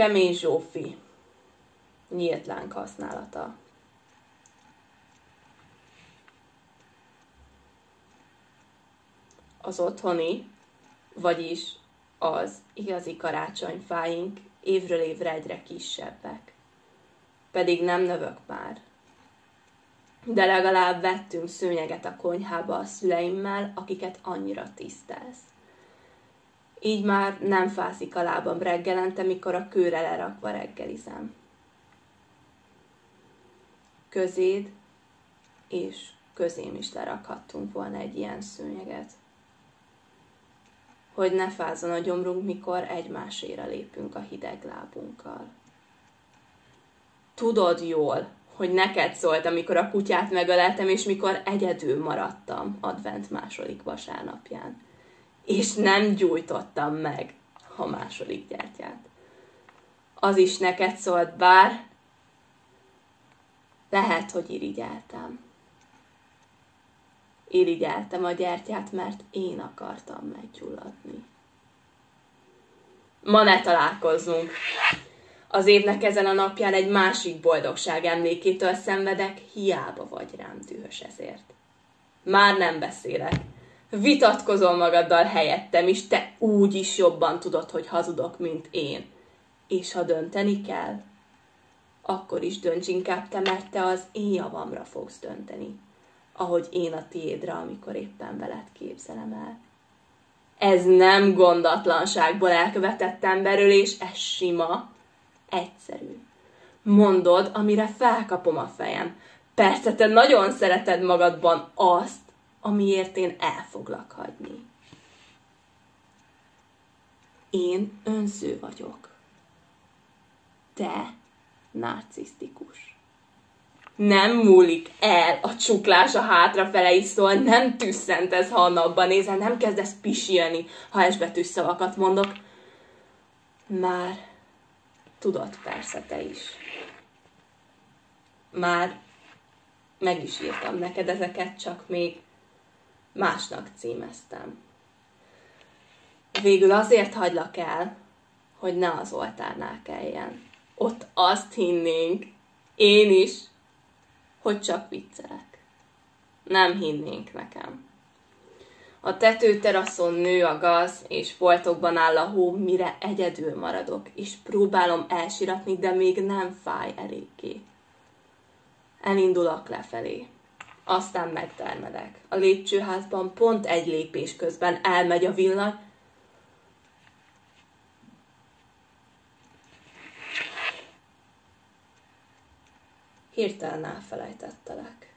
Kemény Zsófi. Nyílt láng használata. Az otthoni, vagyis az igazi karácsonyfáink évről évre egyre kisebbek. Pedig nem növök már. De legalább vettünk szőnyeget a konyhába a szüleimmel, akiket annyira tisztelsz. Így már nem fászik a lábam reggelente, mikor a kőre lerakva reggelizem. Közéd és közém is lerakhattunk volna egy ilyen szőnyeget. Hogy ne fázzon a gyomrunk, mikor egymásére lépünk a hideg lábunkkal. Tudod jól, hogy neked szólt, amikor a kutyát megöleltem, és mikor egyedül maradtam advent második vasárnapján és nem gyújtottam meg a második gyertyát. Az is neked szólt, bár lehet, hogy irigyeltem. Irigyeltem a gyertyát, mert én akartam meggyulladni. Ma ne találkozzunk. Az évnek ezen a napján egy másik boldogság emlékétől szenvedek, hiába vagy rám dühös ezért. Már nem beszélek vitatkozol magaddal helyettem is, te úgy is jobban tudod, hogy hazudok, mint én. És ha dönteni kell, akkor is dönts inkább te, mert te az én javamra fogsz dönteni, ahogy én a tiédre, amikor éppen veled képzelem el. Ez nem gondatlanságból elkövetett emberölés, ez sima, egyszerű. Mondod, amire felkapom a fejem. Persze te nagyon szereted magadban azt, amiért én el foglak hagyni. Én önző vagyok. Te narcisztikus. Nem múlik el a csuklás a hátrafele is szól, nem tüsszentesz, ha a napban nézel, nem kezdesz pisilni, ha esbetűs szavakat mondok. Már tudod persze te is. Már meg is írtam neked ezeket, csak még másnak címeztem. Végül azért hagylak el, hogy ne az oltárnál kelljen. Ott azt hinnénk, én is, hogy csak viccelek. Nem hinnénk nekem. A tetőteraszon nő a gaz, és foltokban áll a hó, mire egyedül maradok, és próbálom elsiratni, de még nem fáj eléggé. Elindulok lefelé aztán megtermedek. A lépcsőházban pont egy lépés közben elmegy a villany, hirtelen elfelejtettelek.